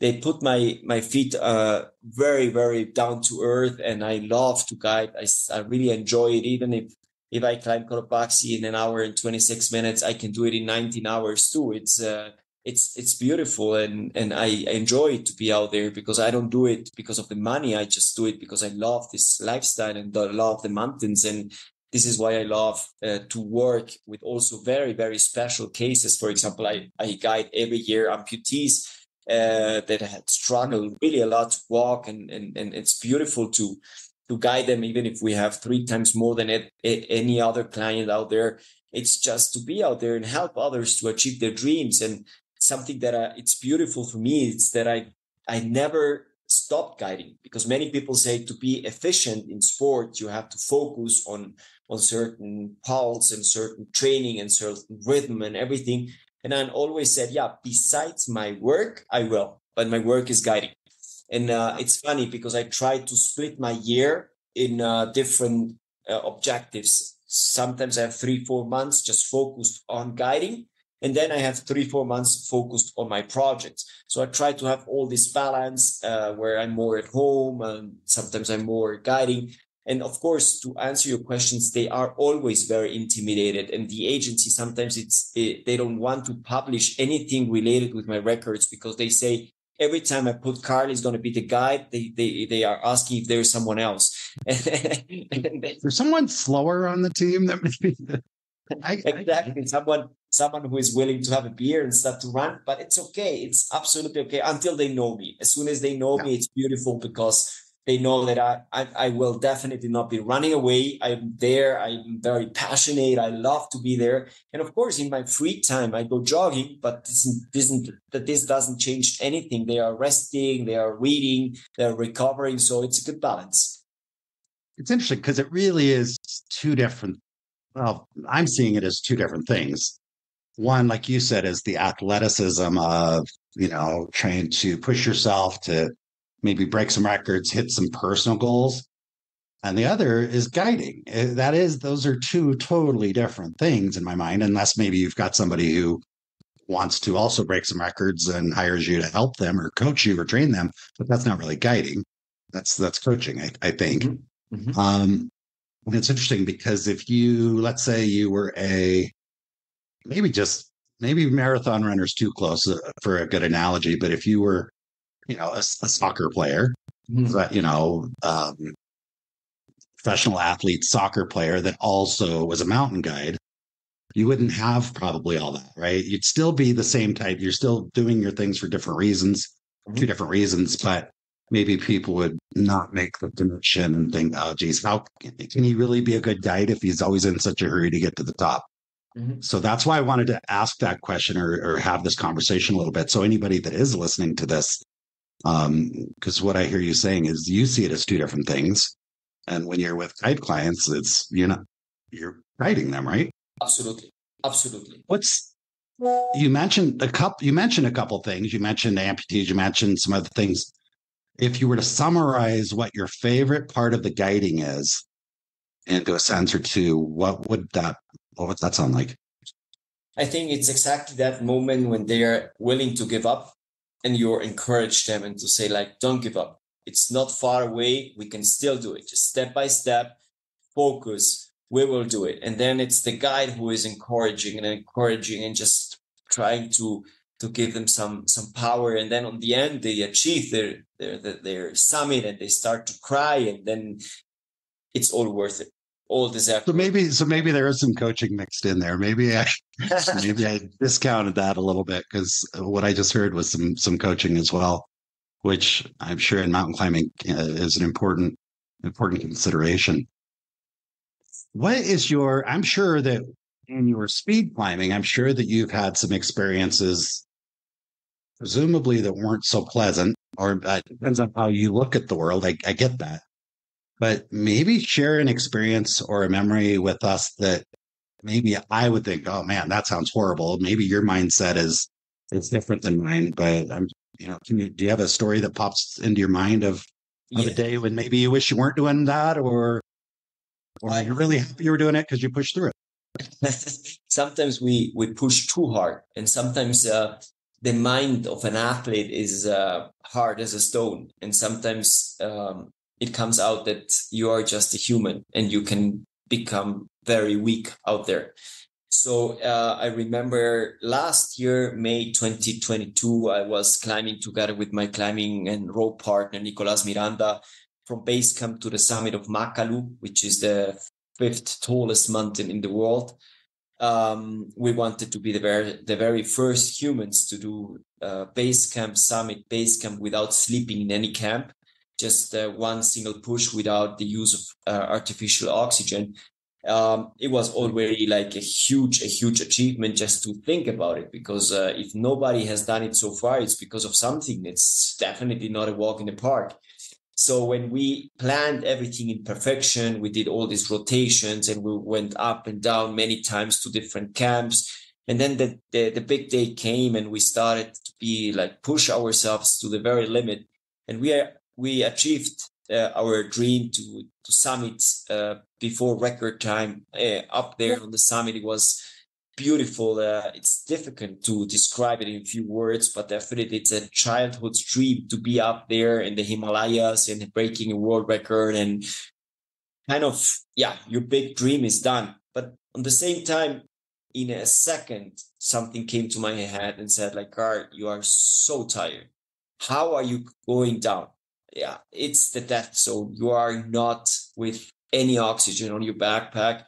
they put my my feet uh, very very down to earth, and I love to guide. I I really enjoy it, even if if I climb Cotopaxi in an hour and 26 minutes, I can do it in 19 hours too. It's uh, it's it's beautiful and and I enjoy to be out there because I don't do it because of the money. I just do it because I love this lifestyle and I love the mountains and this is why I love uh, to work with also very very special cases. For example, I I guide every year amputees uh, that had struggled really a lot to walk and and and it's beautiful to to guide them, even if we have three times more than any other client out there. It's just to be out there and help others to achieve their dreams. And something that I, it's beautiful for me is that I I never stopped guiding because many people say to be efficient in sport you have to focus on on certain pulse and certain training and certain rhythm and everything. And I always said, yeah, besides my work, I will, but my work is guiding. And uh, it's funny because I try to split my year in uh, different uh, objectives. Sometimes I have three, four months just focused on guiding. And then I have three, four months focused on my projects. So I try to have all this balance uh, where I'm more at home and sometimes I'm more guiding. And of course, to answer your questions, they are always very intimidated. And the agency, sometimes it's, it, they don't want to publish anything related with my records because they say, every time I put Karl is going to be the guide, they they they are asking if there's someone else. *laughs*
there's someone slower on the team that maybe.
I, exactly, I, someone someone who is willing to have a beer and start to run, but it's okay. It's absolutely okay until they know me. As soon as they know yeah. me, it's beautiful because they know that I, I, I will definitely not be running away. I'm there. I'm very passionate. I love to be there. And of course, in my free time, I go jogging. But this isn't that this doesn't change anything. They are resting. They are reading. They're recovering. So it's a good balance.
It's interesting because it really is two different. Well, I'm seeing it as two different things. One, like you said, is the athleticism of you know trying to push yourself to maybe break some records, hit some personal goals. And the other is guiding. Eh, that is, those are two totally different things in my mind, unless maybe you've got somebody who wants to also break some records and hires you to help them or coach you or train them. But that's not really guiding. That's that's coaching, I, I think. Mm-hmm. mm-hmm. Um, and it's interesting because if you, let's say you were a maybe just maybe marathon runners too close uh, for a good analogy, but if you were you know, a, a soccer player, mm-hmm. but, you know, um, professional athlete, soccer player that also was a mountain guide, you wouldn't have probably all that, right? You'd still be the same type. You're still doing your things for different reasons, mm-hmm. two different reasons, but maybe people would not make the connection and think, oh, geez, how can he really be a good guide if he's always in such a hurry to get to the top? Mm-hmm. So that's why I wanted to ask that question or, or have this conversation a little bit. So anybody that is listening to this because um, what I hear you saying is you see it as two different things, and when you're with guide clients, it's you're not you're guiding them, right?
Absolutely, absolutely.
What's you mentioned a couple? You mentioned a couple things. You mentioned amputees. You mentioned some other things. If you were to summarize what your favorite part of the guiding is into a sense or two, what would that what would that sound like?
I think it's exactly that moment when they are willing to give up and you encourage them and to say like don't give up. It's not far away. We can still do it. Just step by step focus. We will do it. And then it's the guide who is encouraging and encouraging and just trying to to give them some some power. And then on the end they achieve their their their, their summit and they start to cry. And then it's all worth it all deserved.
So maybe, so maybe there is some coaching mixed in there. Maybe I, *laughs* maybe I discounted that a little bit because what I just heard was some some coaching as well, which I'm sure in mountain climbing uh, is an important important consideration. what is your? I'm sure that in your speed climbing, I'm sure that you've had some experiences, presumably that weren't so pleasant, or uh, depends on how you look at the world. I, I get that, but maybe share an experience or a memory with us that maybe I would think, oh man, that sounds horrible. Maybe your mindset is is different than mine, but I'm, you know, can you do you have a story that pops into your mind of, of yeah. a day when maybe you wish you weren't doing that, or or I, you're really happy you were doing it because you pushed through
it? *laughs* sometimes we we push too hard, and sometimes uh, the mind of an athlete is uh, hard as a stone, and sometimes um, it comes out that you are just a human and you can become very weak out there. So uh, I remember last year, May 2022, I was climbing together with my climbing and rope partner, Nicolas Miranda, from base camp to the summit of Makalu, which is the fifth tallest mountain in the world. Um, we wanted to be the very, the very first humans to do uh, base camp, summit, base camp without sleeping in any camp just uh, one single push without the use of uh, artificial oxygen. Um, it was already like a huge a huge achievement just to think about it because uh, if nobody has done it so far it's because of something it's definitely not a walk in the park. So when we planned everything in perfection we did all these rotations and we went up and down many times to different camps. And then the, the, the big day came and we started to be like push ourselves to the very limit. And we are we achieved uh, our dream to to summit uh, before record time uh, up there on the summit. It was beautiful. Uh, it's difficult to describe it in a few words, but definitely it's a childhood dream to be up there in the Himalayas and breaking a world record and kind of yeah, your big dream is done. But on the same time, in a second, something came to my head and said, like, Karl, you are so tired. How are you going down? Yeah, it's the death zone. You are not with any oxygen on your backpack.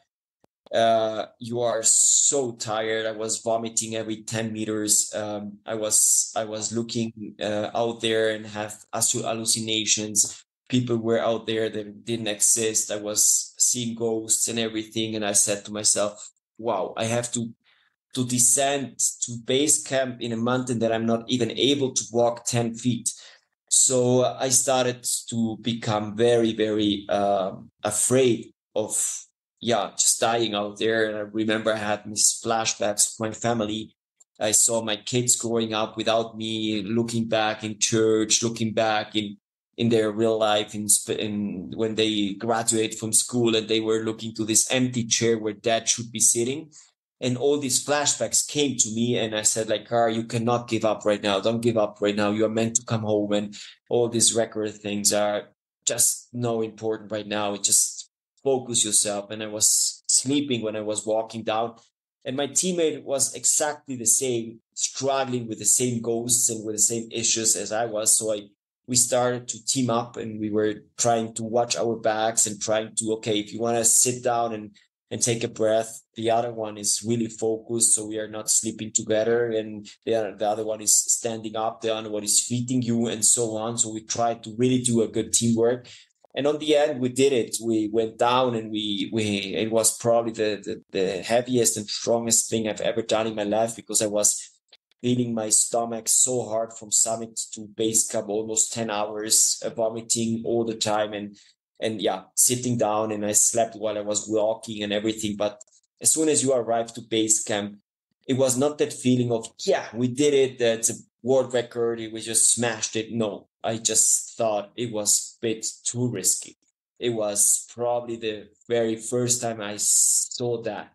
Uh, you are so tired. I was vomiting every 10 meters. Um, I was I was looking uh, out there and have hallucinations. People were out there that didn't exist. I was seeing ghosts and everything. And I said to myself, wow, I have to to descend to base camp in a mountain that I'm not even able to walk 10 feet. So I started to become very, very um, afraid of, yeah, just dying out there. And I remember I had these flashbacks of my family. I saw my kids growing up without me, looking back in church, looking back in in their real life, in, in when they graduate from school, and they were looking to this empty chair where dad should be sitting and all these flashbacks came to me and i said like karl you cannot give up right now. Don't give up right now. You are meant to come home. And all these record things are just no important right now. Just focus yourself. And i was sleeping when i was walking down and my teammate was exactly the same struggling with the same ghosts and with the same issues as i was. So i we started to team up and we were trying to watch our backs and trying to okay if you want to sit down and and take a breath. The other one is really focused, so we are not sleeping together, and the other, the other one is standing up. The other one is feeding you, and so on. So we try to really do a good teamwork. And on the end, we did it. We went down, and we we it was probably the, the, the heaviest and strongest thing I've ever done in my life because I was feeling my stomach so hard from summit to base camp almost 10 hours vomiting all the time and and yeah, sitting down and I slept while I was walking and everything. But as soon as you arrive to base camp, it was not that feeling of, yeah, we did it. That's a world record. We just smashed it. No, I just thought it was a bit too risky. It was probably the very first time I saw that.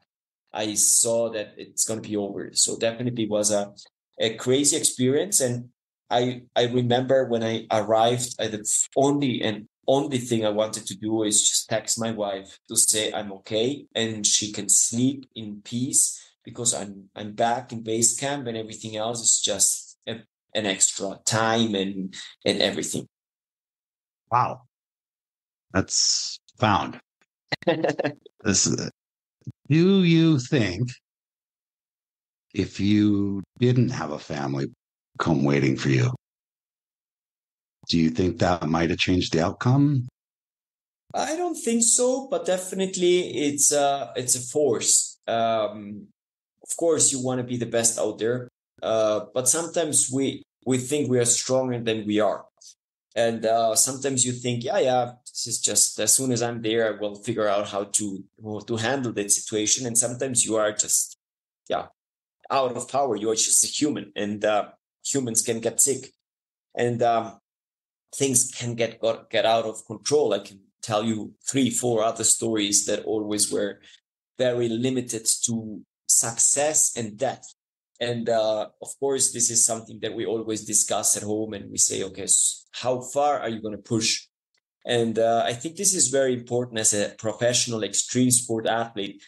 I saw that it's going to be over. So definitely was a, a crazy experience. And I, I remember when I arrived, I, the only and only thing I wanted to do is just text my wife to say I'm okay and she can sleep in peace because I'm I'm back in base camp and everything else is just a, an extra time and and everything.
Wow, that's found. *laughs* this, do you think if you didn't have a family come waiting for you, do you think that might have changed the outcome?
I don't think so, but definitely it's a it's a force. Um, of course, you want to be the best out there, uh, but sometimes we we think we are stronger than we are, and uh, sometimes you think, yeah, yeah, this is just as soon as I'm there, I will figure out how to to handle that situation. And sometimes you are just, yeah, out of power. You are just a human, and uh, humans can get sick, and um, things can get got, get out of control. I can tell you three, four other stories that always were very limited to success and death. And uh, of course, this is something that we always discuss at home, and we say, okay, how far are you going to push? And uh, I think this is very important as a professional extreme sport athlete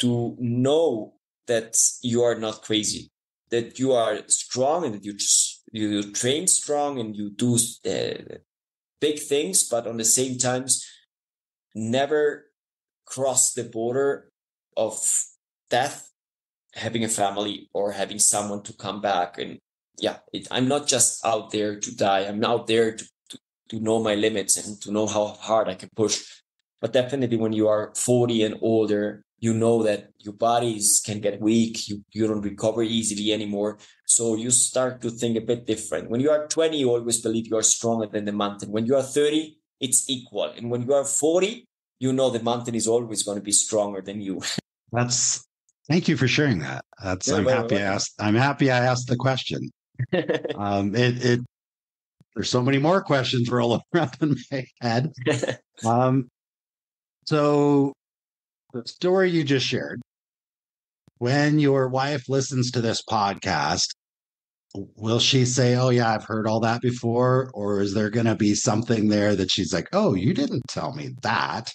to know that you are not crazy, that you are strong, and that you just, you train strong and you do uh, big things, but on the same times, never cross the border of death, having a family or having someone to come back. And yeah, it, I'm not just out there to die. I'm out there to, to, to know my limits and to know how hard I can push. But definitely when you are 40 and older, you know that your bodies can get weak. You, you don't recover easily anymore. So you start to think a bit different. When you are 20, you always believe you are stronger than the mountain. When you are 30, it's equal. And when you are 40, you know the mountain is always going to be stronger than you. *laughs*
That's thank you for sharing that. That's yeah, I'm well, happy well. I asked I'm happy I asked the question. *laughs* um it it there's so many more questions rolling *laughs* around in my head. um so the story you just shared, when your wife listens to this podcast, will she say, Oh, yeah, I've heard all that before? Or is there going to be something there that she's like, Oh, you didn't tell me that?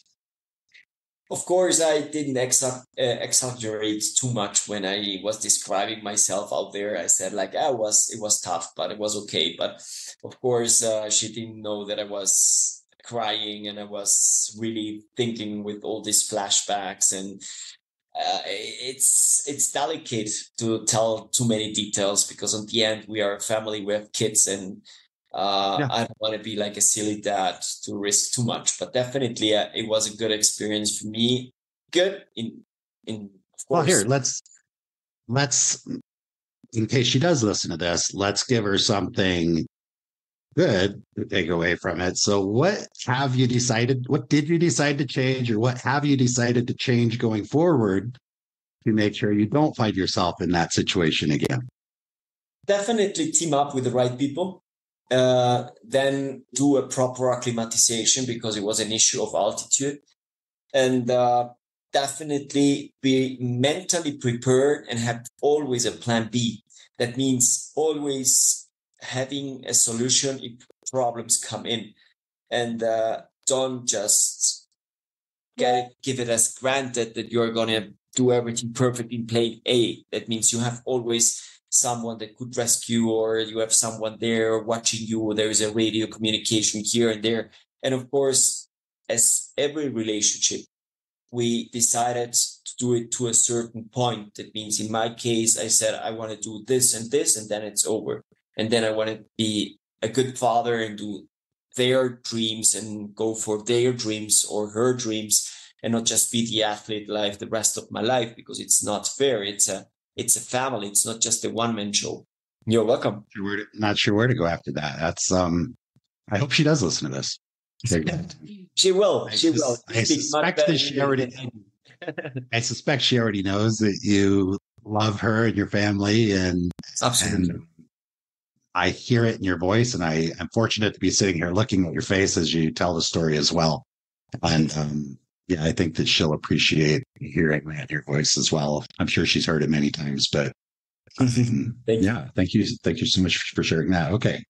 Of course, I didn't exa- uh, exaggerate too much when I was describing myself out there. I said like I was, it was tough, but it was okay. But of course, uh, she didn't know that I was crying and I was really thinking with all these flashbacks and uh, it's it's delicate to tell too many details because on the end we are a family we have kids and uh, yeah. I don't want to be like a silly dad to risk too much, but definitely uh, it was a good experience for me. Good in in
Well, here let's let's in case she does listen to this, let's give her something good to take away from it. So, what have you decided? What did you decide to change, or what have you decided to change going forward to make sure you don't find yourself in that situation again?
Definitely team up with the right people. Uh, then do a proper acclimatization because it was an issue of altitude. And uh, definitely be mentally prepared and have always a plan B. That means always having a solution if problems come in. And uh, don't just get it, give it as granted that you're going to do everything perfect in plane A. That means you have always someone that could rescue or you have someone there watching you. Or there is a radio communication here and there. And of course as every relationship we decided to do it to a certain point. That means in my case i said i want to do this and this and then it's over and then i want to be a good father and do their dreams and go for their dreams or her dreams and not just be the athlete life the rest of my life because it's not fair it's a it's a family. It's not just a one man show. You're welcome.
not sure where to go after that. That's um. I hope she does listen to this.
she will. I she will.
I suspect that she already. I suspect she already knows that you love her and your family, and
absolutely. And
I hear it in your voice, and I am fortunate to be sitting here looking at your face as you tell the story as well. And um, yeah, I think that she'll appreciate hearing that in your voice as well. I'm sure she's heard it many times, but *laughs* thank yeah, thank you. Thank you so much for sharing that. Okay.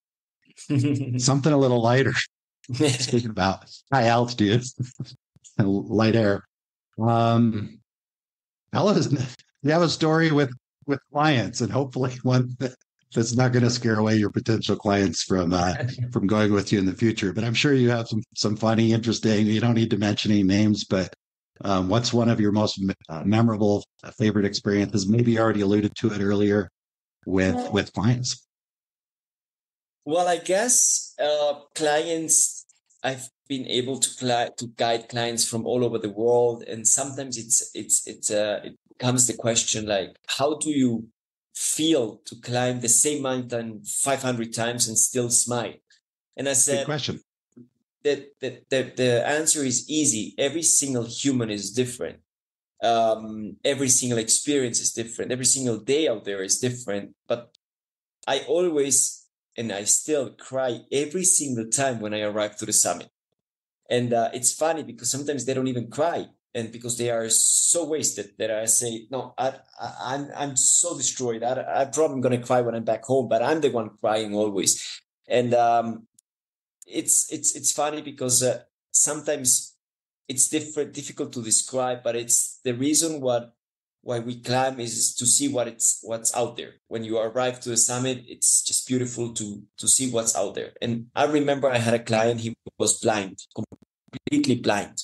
*laughs* Something a little lighter. *laughs* Speaking about high altitude light air. Um, Ella, you have a story with with clients, and hopefully one that that's not going to scare away your potential clients from uh, *laughs* from going with you in the future. But I'm sure you have some some funny, interesting. You don't need to mention any names, but um, what's one of your most uh, memorable, uh, favorite experiences? Maybe you already alluded to it earlier with with clients.
Well, I guess uh, clients I've been able to cli- to guide clients from all over the world, and sometimes it's it's it's uh, it comes the question like, how do you feel to climb the same mountain 500 times and still smile? And I said,
Good question.
The, the, the, the answer is easy. Every single human is different. Um, every single experience is different. Every single day out there is different. But I always, and I still cry every single time when I arrive to the summit. And uh, it's funny because sometimes they don't even cry and because they are so wasted that I say, no, I, I, am I'm, I'm so destroyed. I, I'm probably going to cry when I'm back home, but I'm the one crying always. And um, it's it's it's funny because uh, sometimes it's different, difficult to describe, but it's the reason what why we climb is to see what it's what's out there. When you arrive to the summit, it's just beautiful to to see what's out there. And I remember I had a client; he was blind, completely blind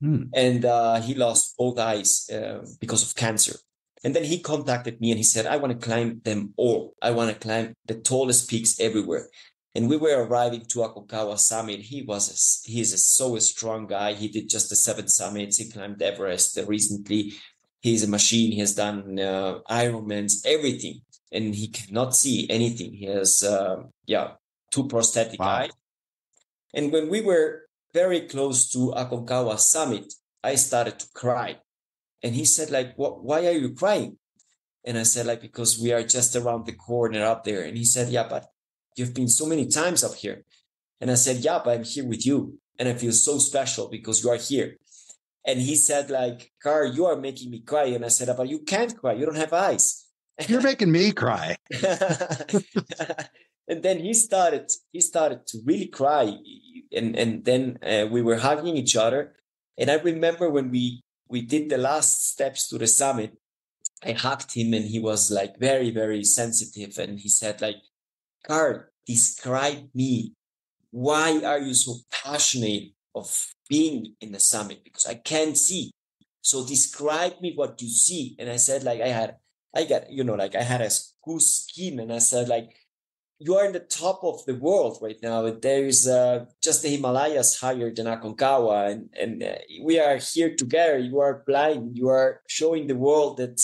Hmm. And uh, he lost both eyes uh, because of cancer. And then he contacted me and he said, I want to climb them all. I want to climb the tallest peaks everywhere. And we were arriving to Aconcagua summit. He was, a, he is a, so a strong guy. He did just the seven summits. He climbed Everest recently. He's a machine. He has done uh, Ironmans, everything. And he cannot see anything. He has, uh, yeah, two prosthetic wow. eyes. And when we were very close to Aconcagua summit, I started to cry. And he said, like, what, why are you crying? And I said, like, because we are just around the corner up there. And he said, yeah, but you've been so many times up here. And I said, yeah, but I'm here with you. And I feel so special because you are here. And he said, like, Karl, you are making me cry. And I said, but you can't cry. You don't have eyes.
You're making me cry. *laughs* *laughs*
and then he started, he started to really cry and and then uh, we were hugging each other. And I remember when we we did the last steps to the summit, I hugged him and he was like very very sensitive and he said like, Karl, describe me. Why are you so passionate of being in the summit? Because I can't see. So describe me what you see. And I said like I had I got you know like I had a goose skin and I said like you are in the top of the world right now. There's uh, just the Himalayas higher than Aconcagua, and, and uh, we are here together. You are blind. You are showing the world that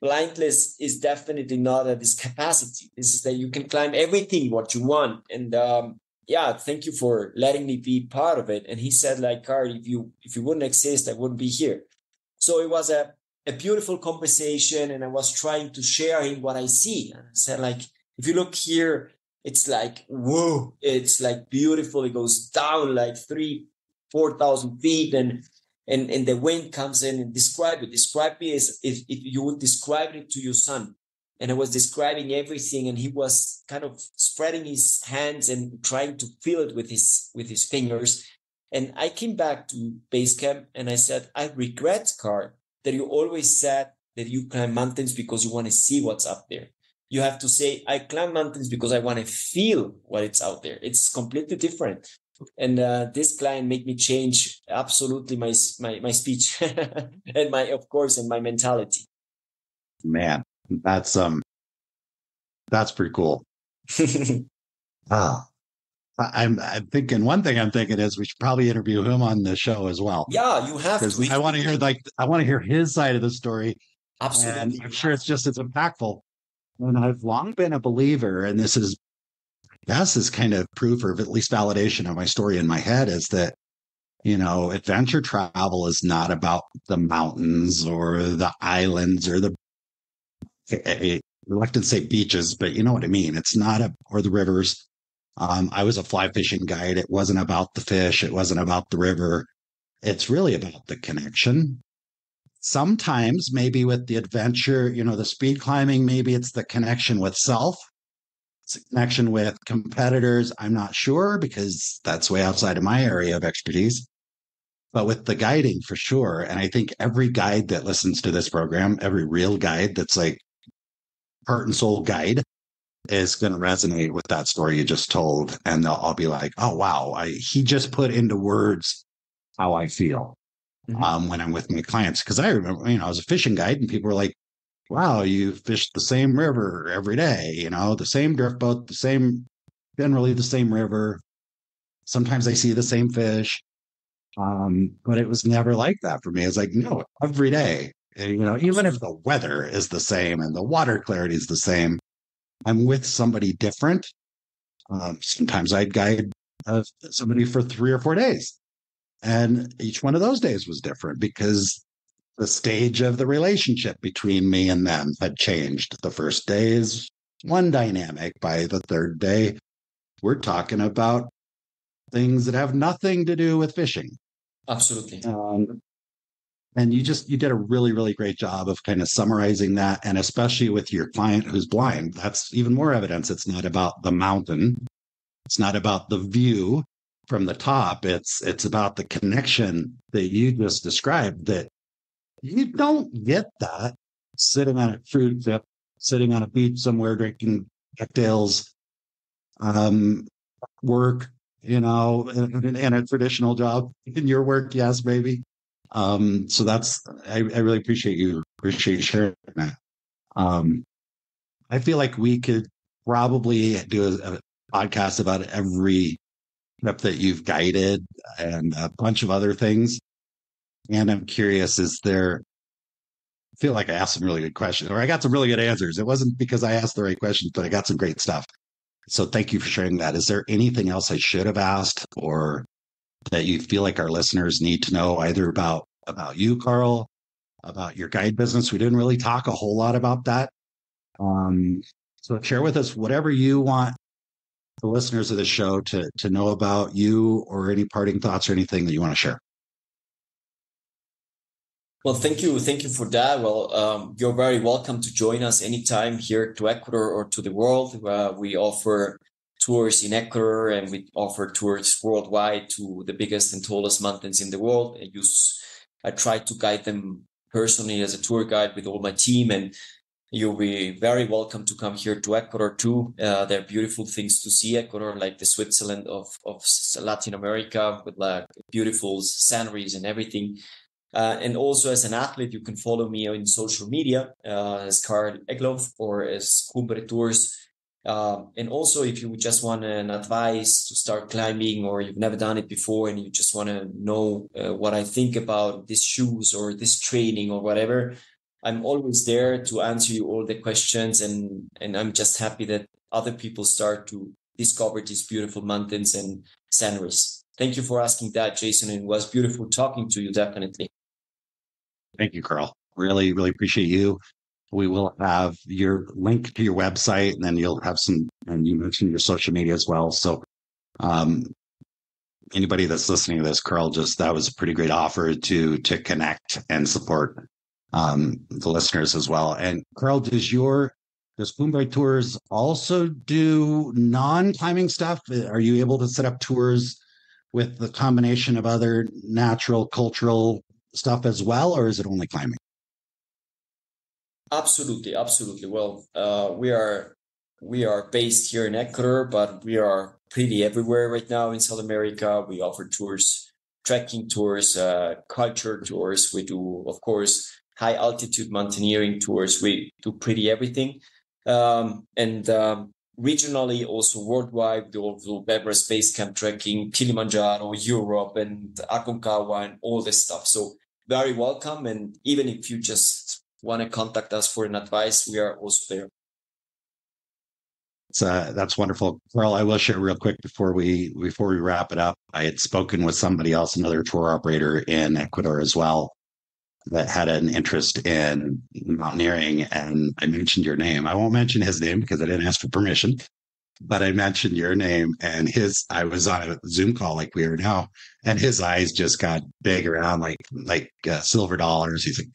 blindness is definitely not a discapacity. This is that you can climb everything what you want. And um, yeah, thank you for letting me be part of it. And he said, like, Karl, if you if you wouldn't exist, I wouldn't be here. So it was a a beautiful conversation, and I was trying to share him what I see. And I said, like if you look here, it's like, whoa, it's like beautiful. It goes down like three, 4,000 feet and, and, and the wind comes in and describe it. Describe it as if, if you would describe it to your son. And I was describing everything and he was kind of spreading his hands and trying to feel it with his, with his fingers. And I came back to base camp and I said, I regret, Karl, that you always said that you climb mountains because you want to see what's up there you have to say, I climb mountains because I want to feel what it's out there. It's completely different. And uh, this client made me change absolutely my my, my speech *laughs* and my of course and my mentality.
Man, that's um that's pretty cool. *laughs* ah. I'm I'm thinking one thing I'm thinking is we should probably interview him on the show as well.
Yeah, you have
to. I want to hear like I want to hear his side of the story.
Absolutely.
And I'm sure it's just as impactful and I've long been a believer, and this is, this is kind of proof or at least validation of my story in my head is that, you know, adventure travel is not about the mountains or the islands or the, I reluctant to say beaches, but you know what I mean. It's not a, or the rivers. Um, I was a fly fishing guide. It wasn't about the fish. It wasn't about the river. It's really about the connection Sometimes, maybe with the adventure, you know, the speed climbing, maybe it's the connection with self, it's a connection with competitors. I'm not sure because that's way outside of my area of expertise. But with the guiding for sure. And I think every guide that listens to this program, every real guide that's like heart and soul guide is going to resonate with that story you just told. And they'll all be like, oh, wow, I, he just put into words how I feel mm-hmm. um, when I'm with my clients. Cause I remember, you know, I was a fishing guide and people were like, wow, you fish the same river every day, you know, the same drift boat, the same, generally the same river, Sometimes I see the same fish. Um, but it was never like that for me. It's like, no, every day, you know, even if the weather is the same and the water clarity is the same, I'm with somebody different. Um, sometimes I'd guide uh, somebody for three or four days. And each one of those days was different because the stage of the relationship between me and them had changed. The first day is one dynamic. By the third day, we're talking about things that have nothing to do with fishing.
Absolutely.
Um, and you just you did a really really great job of kind of summarizing that and especially with your client who's blind that's even more evidence it's not about the mountain it's not about the view from the top it's it's about the connection that you just described that you don't get that sitting on a fruit dip sitting on a beach somewhere drinking cocktails um work you know in a traditional job in your work yes maybe um, so that's I, I really appreciate you appreciate sharing that. Um, I feel like we could probably do a, a podcast about every trip that you've guided and a bunch of other things. And I'm curious, is there I feel like I asked some really good questions or I got some really good answers. It wasn't because I asked the right questions, but I got some great stuff. So thank you for sharing that. Is there anything else I should have asked or that you feel like our listeners need to know either about about you, Karl, about your guide business. We didn't really talk a whole lot about that. Um, so share with us whatever you want the listeners of the show to to know about you or any parting thoughts or anything that you want to share.
Well, thank you. Thank you for that. Well, um, you're very welcome to join us anytime here to Ecuador or to the world. Uh, we offer tours in Ecuador and we offer tours worldwide to the biggest and tallest mountains in the world. I use, I try to guide them personally as a tour guide with all my team and you'll be very welcome to come here to Ecuador too. Uh, there are beautiful things to see Ecuador, like the Switzerland of, of Latin America with like beautiful sceneries and everything. Uh, and also as an athlete, you can follow me on social media uh, as Karl Egloff or as Cumbre Tours um, and also, if you just want an advice to start climbing or you've never done it before and you just want to know uh, what I think about these shoes or this training or whatever, I'm always there to answer you all the questions. And, and I'm just happy that other people start to discover these beautiful mountains and sceneries. Thank you for asking that, Jason. It was beautiful talking to you, definitely.
Thank you, Karl. Really, really appreciate you we will have your link to your website and then you'll have some and you mentioned your social media as well so um, anybody that's listening to this karl just that was a pretty great offer to to connect and support um, the listeners as well and karl does your does Cumbre Tours also do non-climbing stuff are you able to set up tours with the combination of other natural cultural stuff as well or is it only climbing
Absolutely, absolutely. Well, uh, we are we are based here in Ecuador, but we are pretty everywhere right now in South America. We offer tours, trekking tours, uh, culture tours. We do, of course, high altitude mountaineering tours. We do pretty everything, um, and um, regionally, also worldwide, we do Everest Base Camp trekking, Kilimanjaro, Europe, and Aconcagua, and all this stuff. So very welcome. And even if you just want to contact us for an advice, we are also there.
So that's wonderful, Karl. I will share real quick before we before we wrap it up. I had spoken with somebody else, another tour operator in Ecuador as well, that had an interest in mountaineering, and I mentioned your name. I won't mention his name because I didn't ask for permission, but I mentioned your name, and his. I was on a Zoom call like we are now, and his eyes just got big around like like uh, silver dollars. He's like,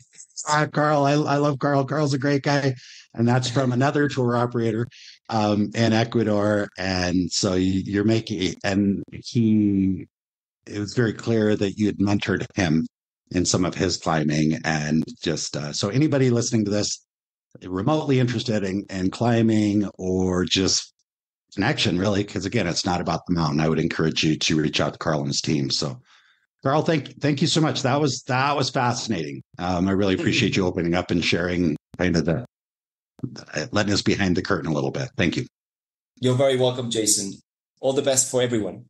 ah, Karl, I, I love Karl. Karl's a great guy. And that's from another tour operator um, in Ecuador. And so you're making, and he, it was very clear that you had mentored him in some of his climbing. And just uh, so anybody listening to this, remotely interested in, in climbing or just connection, really, because again, it's not about the mountain. I would encourage you to reach out to Karl and his team. So Karl, thank thank you so much. That was that was fascinating. Um, I really appreciate you opening up and sharing kind of the letting us behind the curtain a little bit. Thank you.
You're very welcome, Jason. All the best for everyone.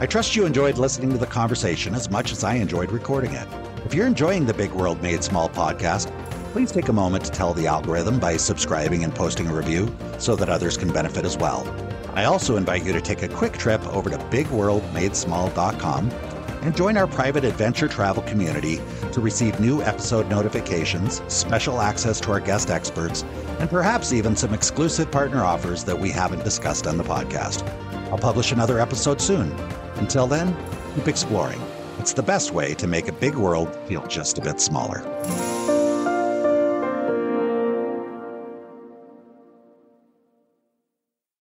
I trust you enjoyed listening to the conversation as much as I enjoyed recording it. If you're enjoying the Big World Made Small podcast, please take a moment to tell the algorithm by subscribing and posting a review so that others can benefit as well. I also invite you to take a quick trip over to bigworldmadesmall.com and join our private adventure travel community to receive new episode notifications, special access to our guest experts, and perhaps even some exclusive partner offers that we haven't discussed on the podcast. I'll publish another episode soon. Until then, keep exploring. It's the best way to make a big world feel just a bit smaller.